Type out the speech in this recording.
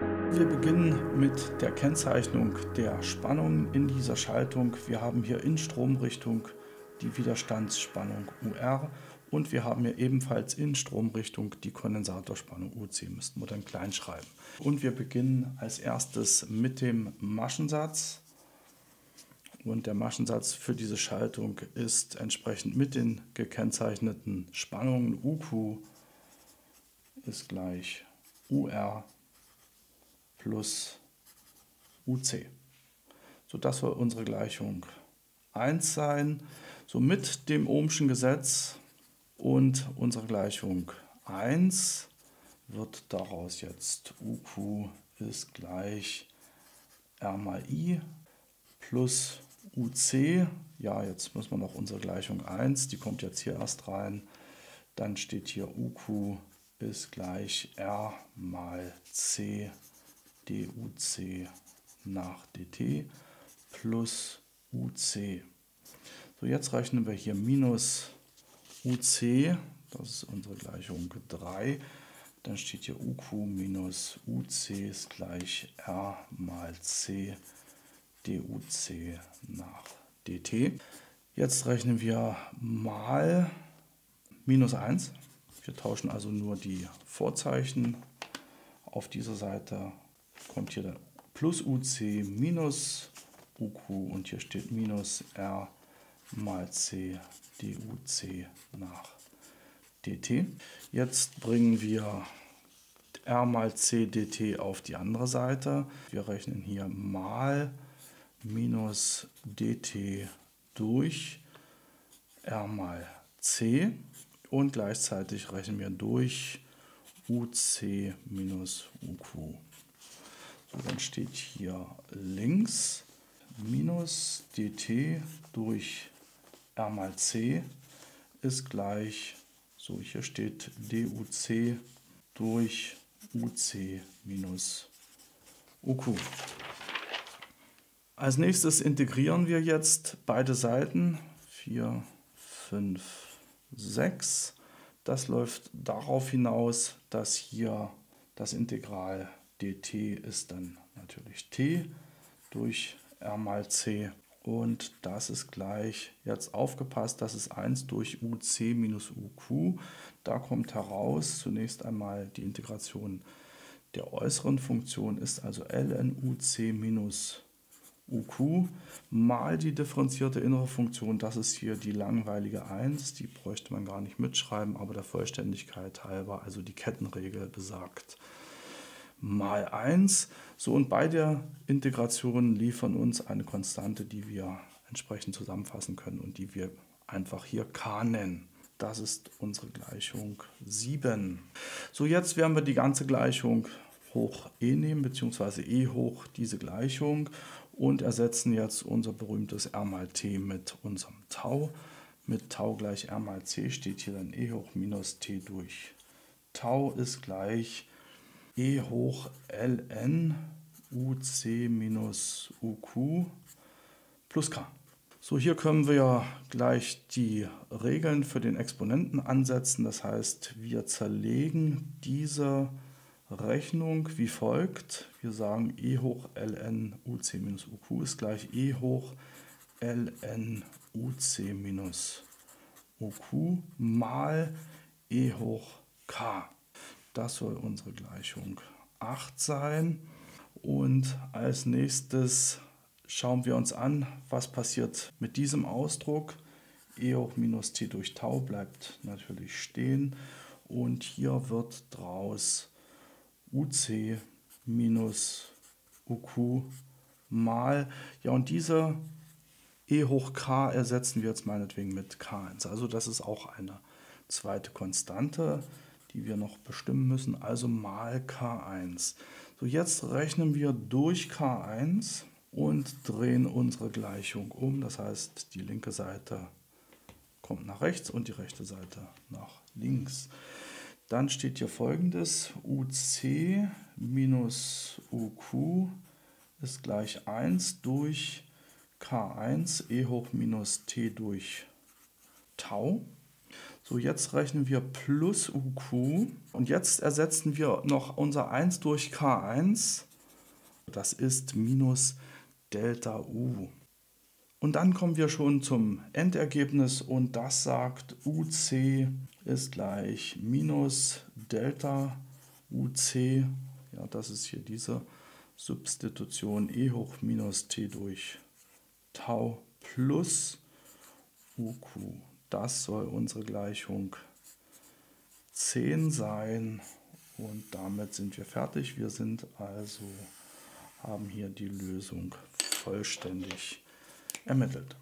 Wir beginnen mit der Kennzeichnung der Spannung in dieser Schaltung. Wir haben hier in Stromrichtung die Widerstandsspannung UR und wir haben hier ebenfalls in Stromrichtung die Kondensatorspannung UC, müssten wir dann klein schreiben. Und wir beginnen als erstes mit dem Maschensatz. Und der Maschensatz für diese Schaltung ist entsprechend mit den gekennzeichneten Spannungen UQ ist gleich UR plus UC. So, das soll unsere Gleichung 1 sein. So mit dem Ohmschen Gesetz und unsere Gleichung 1 wird daraus jetzt UQ ist gleich R mal I plus UC. Ja, jetzt muss man noch unsere Gleichung 1, die kommt jetzt hier erst rein. Dann steht hier UQ ist gleich R mal C duc nach dt plus uc. So, jetzt rechnen wir hier minus uc, das ist unsere Gleichung 3. Dann steht hier uq minus uc ist gleich r mal c duc nach dt. Jetzt rechnen wir mal minus 1. Wir tauschen also nur die Vorzeichen auf dieser Seite kommt hier dann plus UC minus UQ und hier steht minus R mal C DUC nach dt. Jetzt bringen wir R mal C dt auf die andere Seite. Wir rechnen hier mal minus dt durch R mal C und gleichzeitig rechnen wir durch UC minus UQ. So, dann steht hier links minus dt durch r mal c ist gleich, so hier steht duc durch uc minus uq. Als nächstes integrieren wir jetzt beide Seiten 4, 5, 6. Das läuft darauf hinaus, dass hier das Integral dt ist dann natürlich t durch r mal c. Und das ist gleich, jetzt aufgepasst, das ist 1 durch uc minus uq. Da kommt heraus zunächst einmal die Integration der äußeren Funktion ist also ln uc minus uq mal die differenzierte innere Funktion. Das ist hier die langweilige 1, die bräuchte man gar nicht mitschreiben, aber der Vollständigkeit halber, also die Kettenregel besagt mal 1. So und beide Integrationen liefern uns eine Konstante, die wir entsprechend zusammenfassen können und die wir einfach hier k nennen. Das ist unsere Gleichung 7. So, jetzt werden wir die ganze Gleichung hoch e nehmen, beziehungsweise e hoch diese Gleichung und ersetzen jetzt unser berühmtes r mal t mit unserem Tau. Mit Tau gleich r mal c steht hier dann e hoch minus t durch Tau ist gleich e hoch ln uc minus uq plus k. So, hier können wir gleich die Regeln für den Exponenten ansetzen. Das heißt, wir zerlegen diese Rechnung wie folgt. Wir sagen e hoch ln uc minus uq ist gleich e hoch ln uc minus uq mal e hoch k. Das soll unsere Gleichung 8 sein. Und als nächstes schauen wir uns an, was passiert mit diesem Ausdruck. E hoch minus t durch Tau bleibt natürlich stehen. Und hier wird draus uc minus uq mal, ja und diese e hoch k ersetzen wir jetzt meinetwegen mit k1. Also das ist auch eine zweite Konstante die wir noch bestimmen müssen, also mal K1. So, jetzt rechnen wir durch K1 und drehen unsere Gleichung um. Das heißt, die linke Seite kommt nach rechts und die rechte Seite nach links. Dann steht hier folgendes, UC minus UQ ist gleich 1 durch K1 e hoch minus t durch Tau. So, jetzt rechnen wir plus UQ und jetzt ersetzen wir noch unser 1 durch K1. Das ist minus Delta U. Und dann kommen wir schon zum Endergebnis und das sagt UC ist gleich minus Delta UC. Ja, das ist hier diese Substitution E hoch minus T durch Tau plus UQ. Das soll unsere Gleichung 10 sein und damit sind wir fertig. Wir sind also haben hier die Lösung vollständig ermittelt.